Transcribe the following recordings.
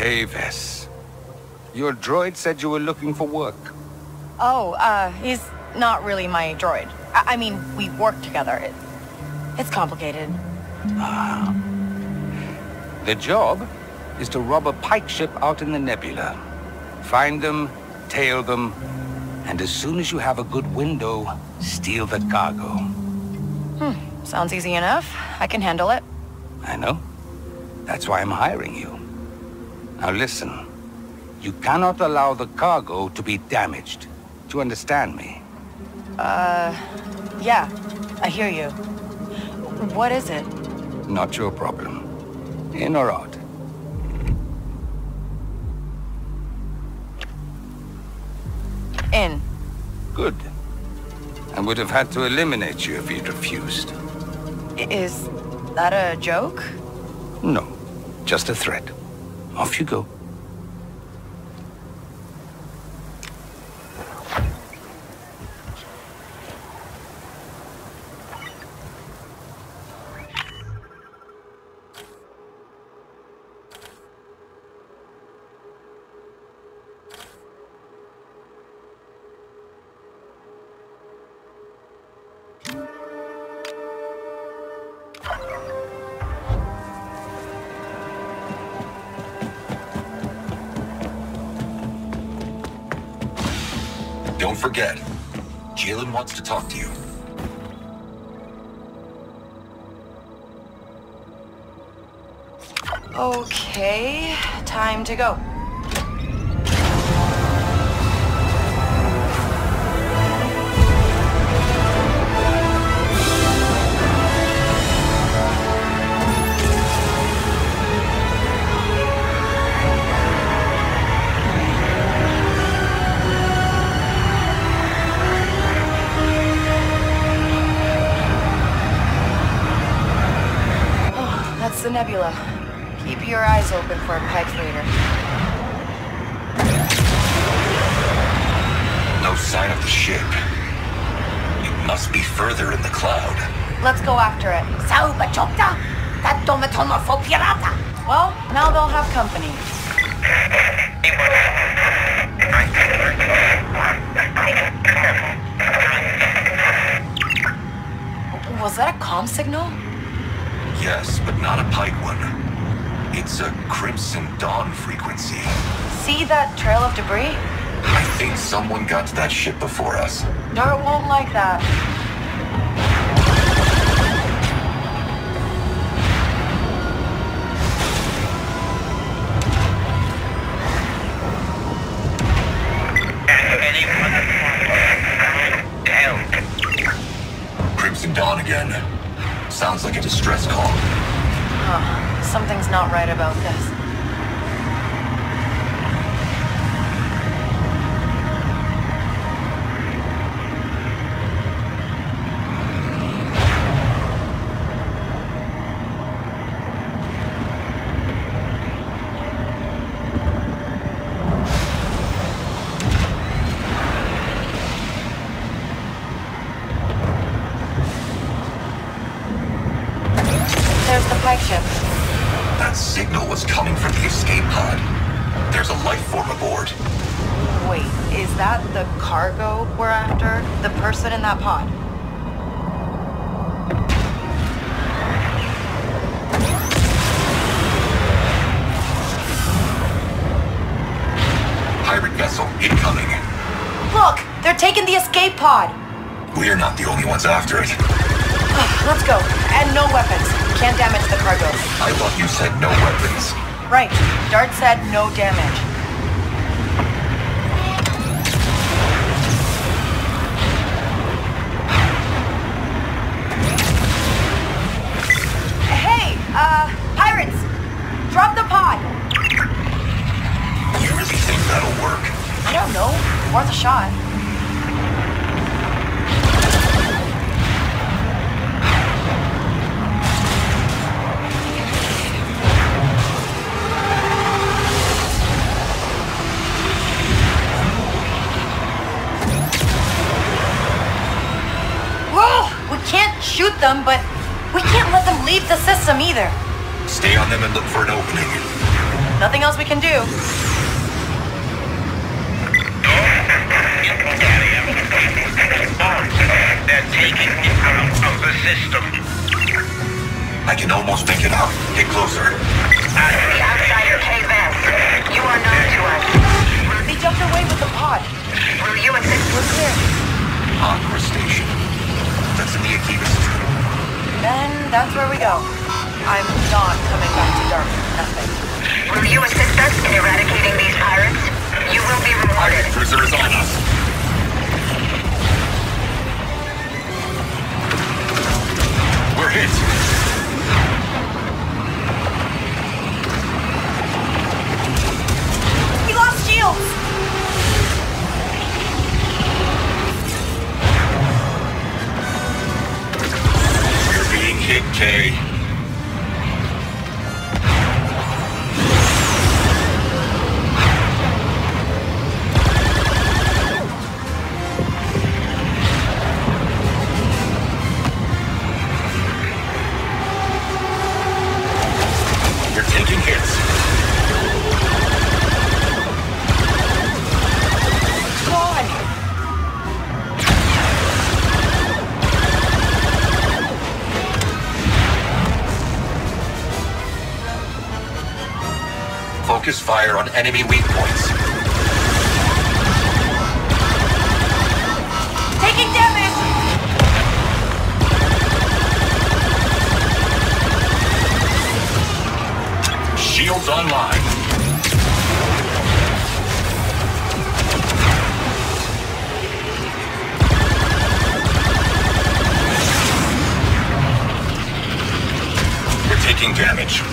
Vess. Your droid said you were looking for work. Oh, uh, he's not really my droid. I, I mean, we work together. It, it's complicated. The job is to rob a Pyke ship out in the nebula. Find them, tail them, and as soon as you have a good window, steal the cargo. Sounds easy enough. I can handle it. I know. That's why I'm hiring you. Now listen. You cannot allow the cargo to be damaged. Do you understand me? Uh, yeah, I hear you. What is it? Not your problem. In or out? In. Good. I would have had to eliminate you if you'd refused. Is that a joke? No, just a threat. Off you go. Forget, Jaylen wants to talk to you. Okay, time to go. Now they'll have company. Was that a comm signal? Yes, but not a Pyke one. It's a Crimson Dawn frequency. See that trail of debris? I think someone got to that ship before us. Dart won't like that. Distress call. Something's not right about this. We're not the only ones after it. Let's go. And no weapons. Can't damage the cargo. I thought you said no weapons. Right. Dart said no damage. Hey, uh, pirates! Them, but we can't let them leave the system either. Stay on them and look for an opening. Nothing else we can do. They're taking it out of the system. I can almost make it out. Get closer. The outsider Kay Vess. You are known to us. They jumped away with the pod. Will you assist? We're clear. Aqua Station. That's in the Akibis. Then that's where we go. I'm not coming back to Dart. Nothing. Will you assist us in eradicating these pirates? You will be rewarded. Cruiser is on us. We're hit. We lost shields! We're being enemy weak points. Taking damage! Shields online. We're taking damage.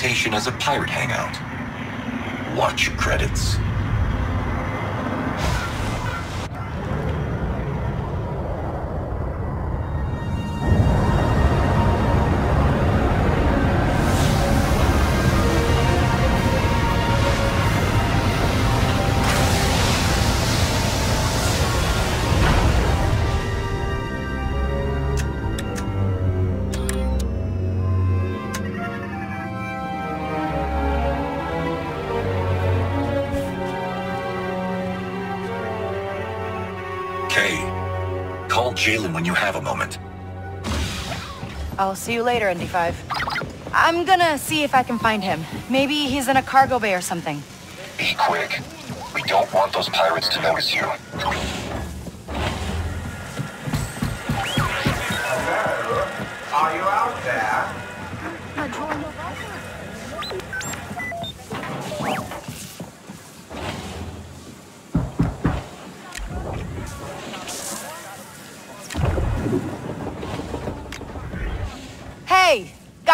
Reputation as a pirate hangout. Watch your credits. Have a moment. I'll see you later, ND5. I'm gonna see if I can find him. Maybe he's in a cargo bay or something. Be quick. We don't want those pirates to notice you.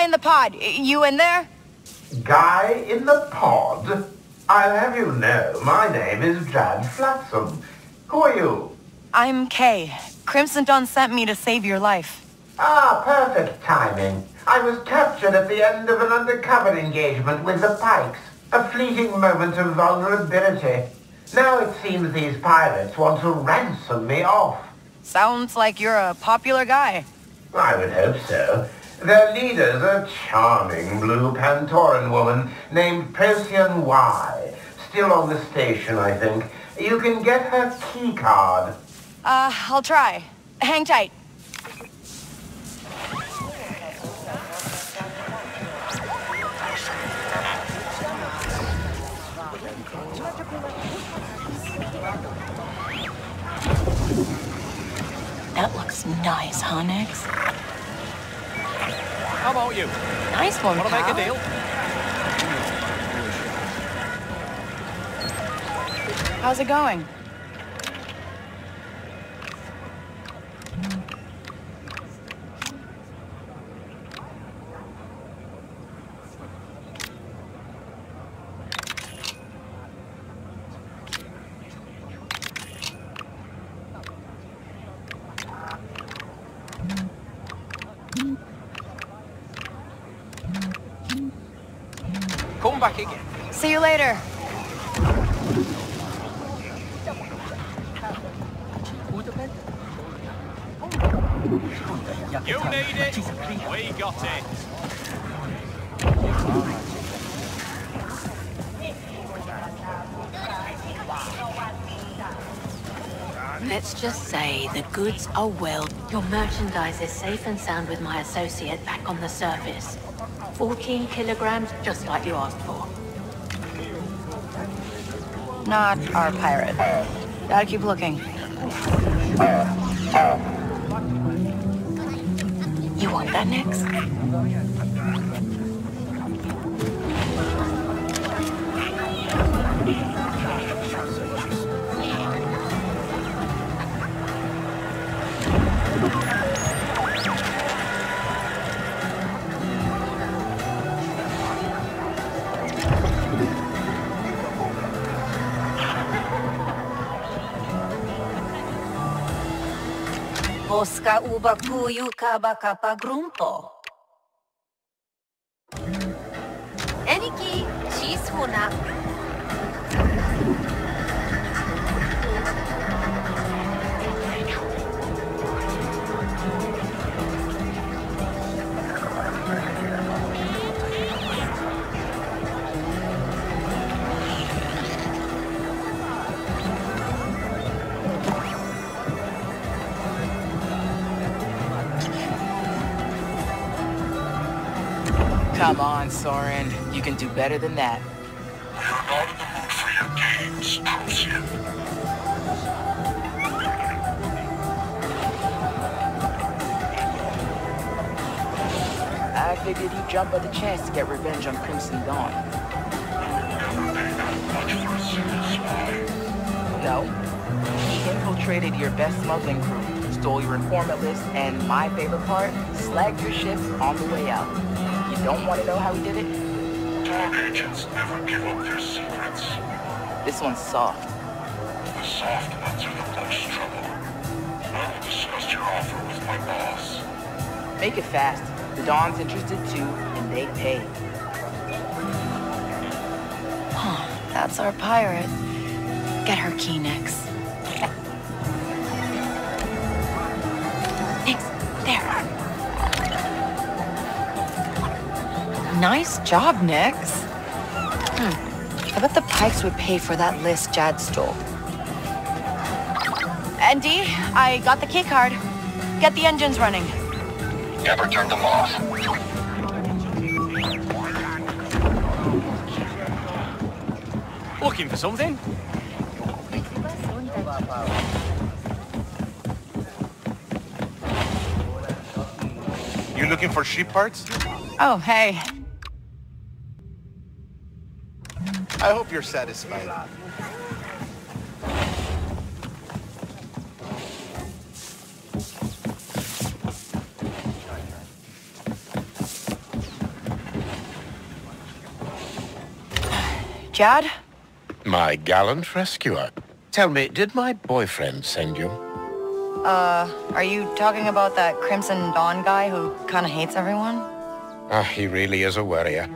Guy in the pod, you in there? Guy in the pod? I'll have you know, my name is Jad Flatsum. Who are you? I'm Kay. Crimson Dawn sent me to save your life. Ah, perfect timing. I was captured at the end of an undercover engagement with the Pykes. A fleeting moment of vulnerability. Now it seems these pirates want to ransom me off. Sounds like you're a popular guy. I would hope so. Their leader's a charming blue Pantoran woman named Procyon Y. Still on the station, I think. You can get her key card. Uh, I'll try. Hang tight. That looks nice, huh, Nix? How about you? Nice one, Want to make a deal? How's it going? Come back again. See you later. You need it. We got it. Let's just say the goods are well. Your merchandise is safe and sound with my associate back on the surface. 14 kilograms, just like you asked for. Not our pirate. Gotta keep looking. You want that next? Boska uba kuju kaba kapa grumpo. Eniki, Come on, Soren. You can do better than that. You're not in the mood for your games, Procyon. I figured you'd jump at the chance to get revenge on Crimson Dawn. No. He infiltrated your best smuggling crew, stole your informant list, and my favorite part, slagged your ship on the way out. You don't want to know how he did it? Top agents never give up their secrets. This one's soft. The soft ones are the most trouble. I've discussed your offer with my boss. Make it fast. The Dawn's interested too, and they pay. That's our pirate. Get her key, Nix. Nice job, Nix. Hmm. I bet the Pykes would pay for that list Jad stole. Andy, I got the key card. Get the engines running. Never turn them off. Looking for something? You looking for sheep parts? Oh, hey. I hope you're satisfied. Jad? My gallant rescuer. Tell me, did my boyfriend send you? Uh, are you talking about that Crimson Dawn guy who kinda hates everyone? Ah, he really is a worrier.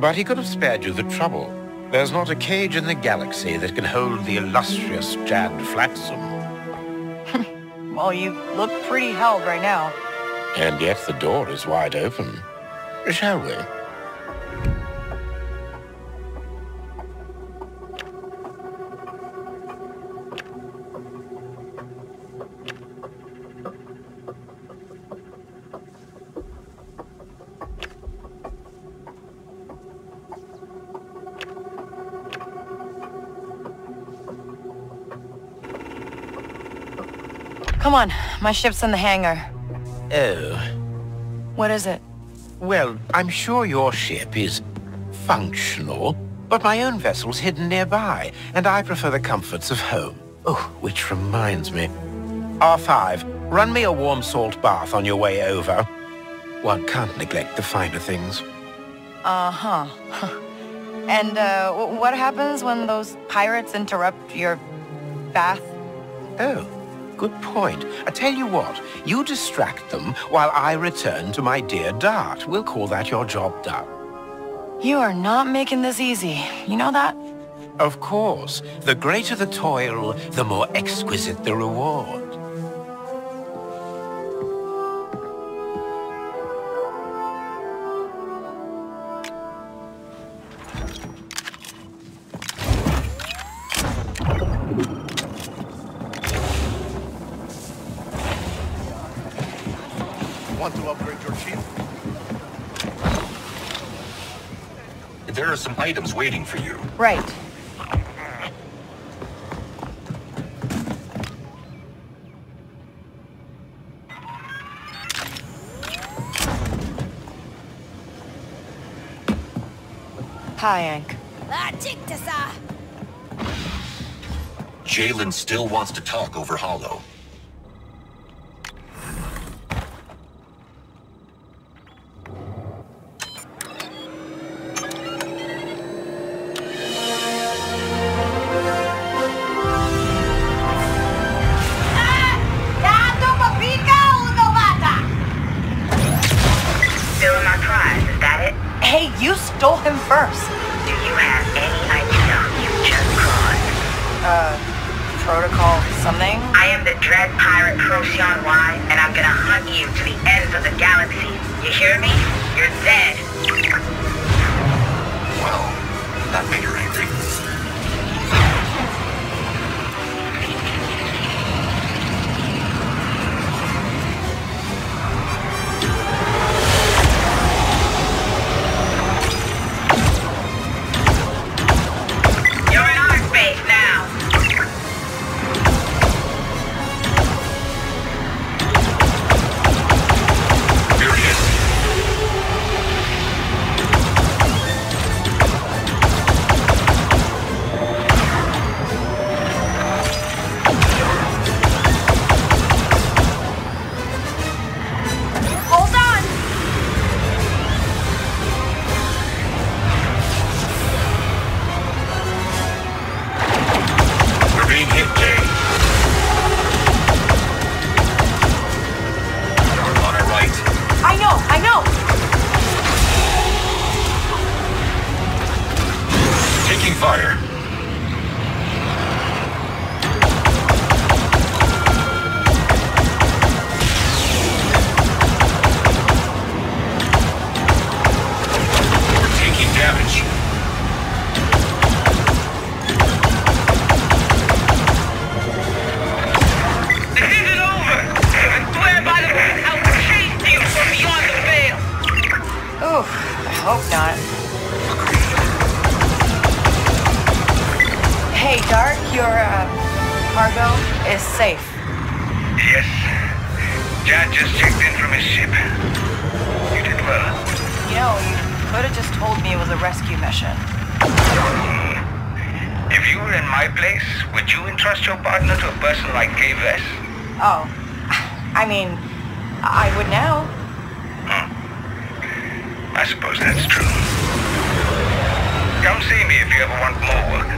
But he could have spared you the trouble. There's not a cage in the galaxy that can hold the illustrious Jad Flatsum. Well, you look pretty held right now. And yet the door is wide open. Shall we? Come on, my ship's in the hangar. Oh. What is it? Well, I'm sure your ship is functional, but my own vessel's hidden nearby, and I prefer the comforts of home. Oh, which reminds me. R5, run me a warm salt bath on your way over. One can't neglect the finer things. Uh-huh. and, uh, what happens when those pirates interrupt your bath? Oh, good point. I tell you what, you distract them while I return to my dear Dart. We'll call that your job done. You are not making this easy. You know that? Of course, the greater the toil, the more exquisite the reward. Items waiting for you. Right. Hi, Ank. Ah, Jaylen still wants to talk over holo. Stole him first. Do you have any idea who you just crossed? Uh, protocol something? I am the dread pirate Procyon Y, and I'm gonna hunt you to the ends of the galaxy. You hear me? You're dead. Well, that made in my place, would you entrust your partner to a person like Kay Vess? Oh, I mean, I would now. Hmm. I suppose that's true. Come see me if you ever want more work.